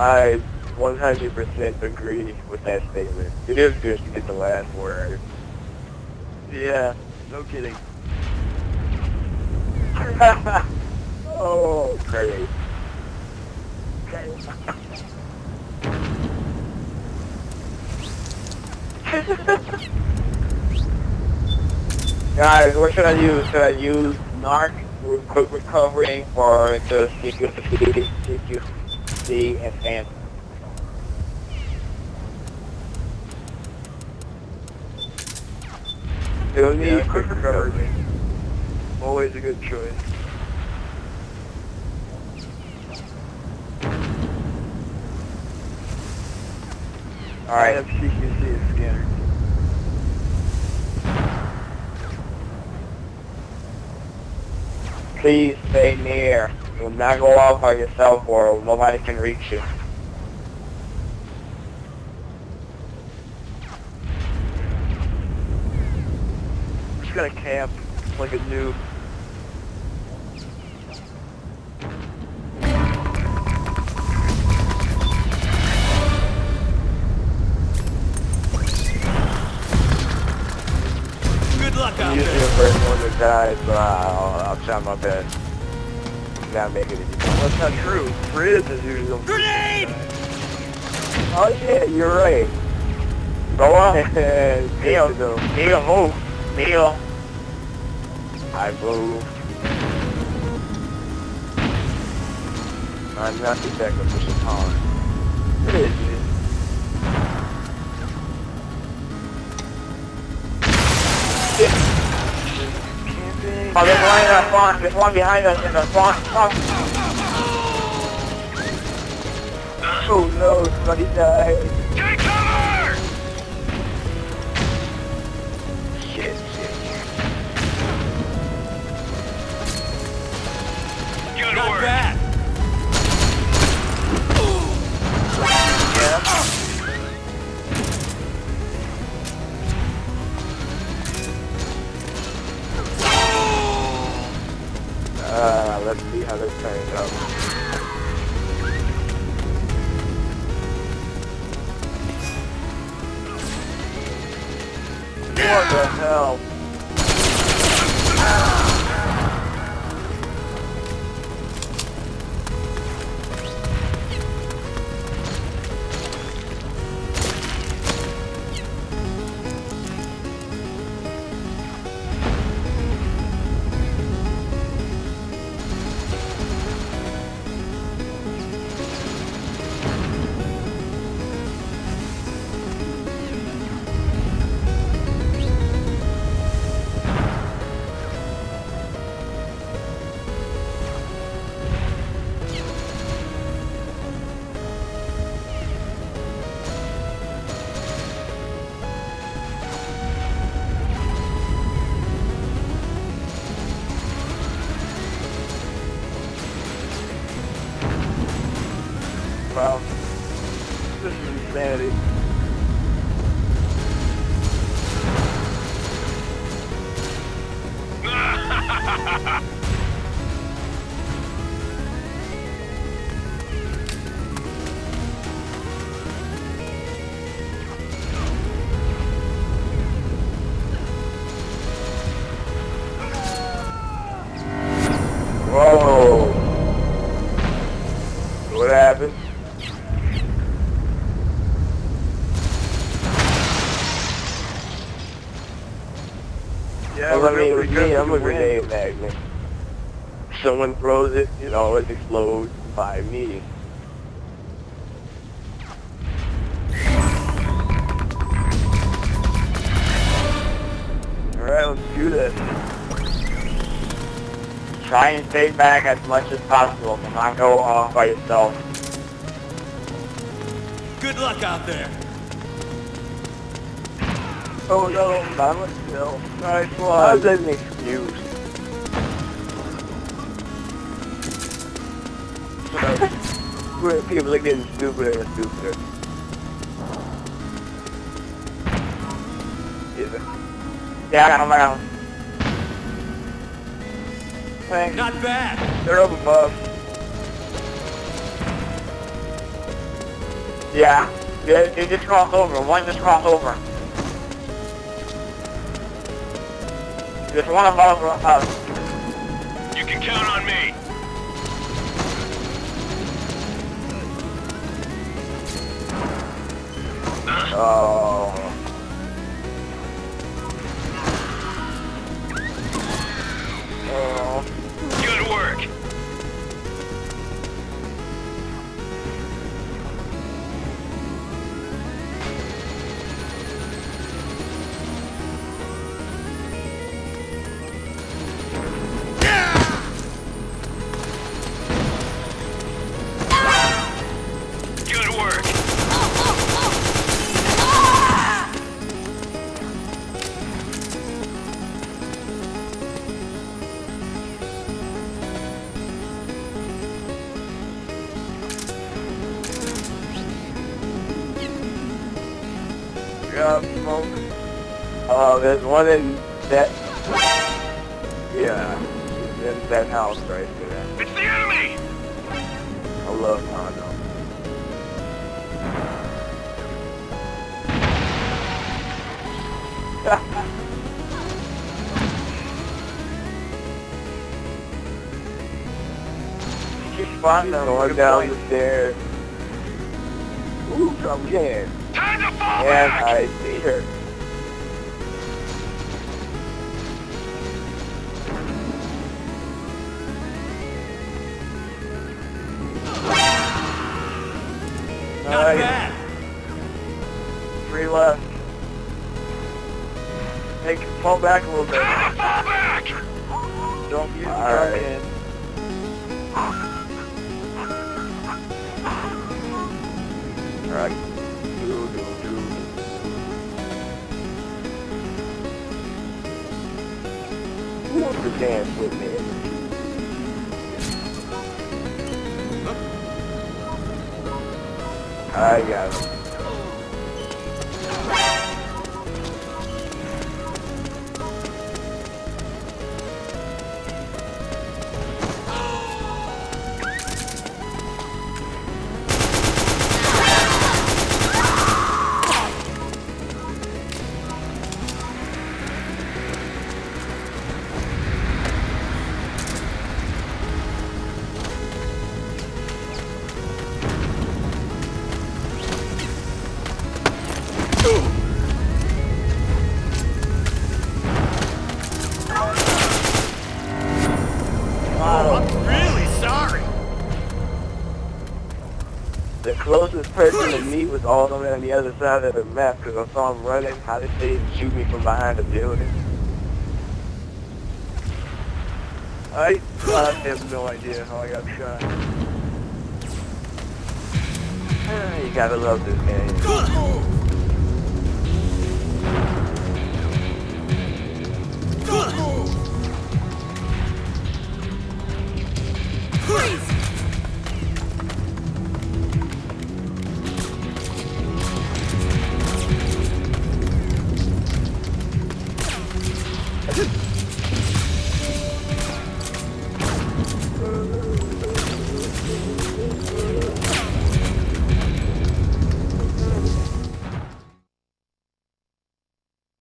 I 100% agree with that statement. It is good to get the last word. Yeah, no kidding. oh, great. Guys, what should I use? Should I use narc quick recovering or just CQC enhanced? It'll need Yeah, quick quick recovery. Always a good choice. I Alright, have CQC scanner. please stay near. Do not go off by yourself or nobody can reach you. I'm just gonna camp like a noob. Good luck out I'm usually there. the first one that dies, but I'll, I'll try my best. Not make it easy. Well, that's not true. Frizz is usually Grenade! Oh yeah, you're right. Go on ahead. Neil, Neil, move. Neil. I move. I'm not the sacrificial pawn. It Oh, there's one in the front. There's one behind us in the front. Oh, oh no, somebody died. Let's see how this turns out. Wow. This is insanity. Whoa. Ah! Yeah, well, I mean, we're with good me, I'm a to win. grenade magnet. Someone throws it, it always explodes by me. Alright, let's do this. Try and stay back as much as possible. Do not go off by yourself. Good luck out there. Oh no, not myself. Nice How's one. that an excuse? Where people are getting stupider and stupider. Is it? Yeah, I'm around. Thanks. Not bad. They're up above. Yeah. Yeah, they just cross over. One just cross over. Just one of us. You can count on me. Oh. Yeah, smoke. Uh, there's one in that. Yeah, in that house right there. It's the enemy! I love Hondo. Keep finding going down the stairs. Ooh, come again. Time to fall And! I see her. Not Nice. bad. Three left. Take fall back a little bit. Time fall back! Don't use the All right. again. Alright. Wants to dance with me? I got it. The closest person to me was all the way on the other side of the map because I saw him running. How did they shoot me from behind the building? I, have no idea how I got shot. Ah, You gotta love this game. Freeze!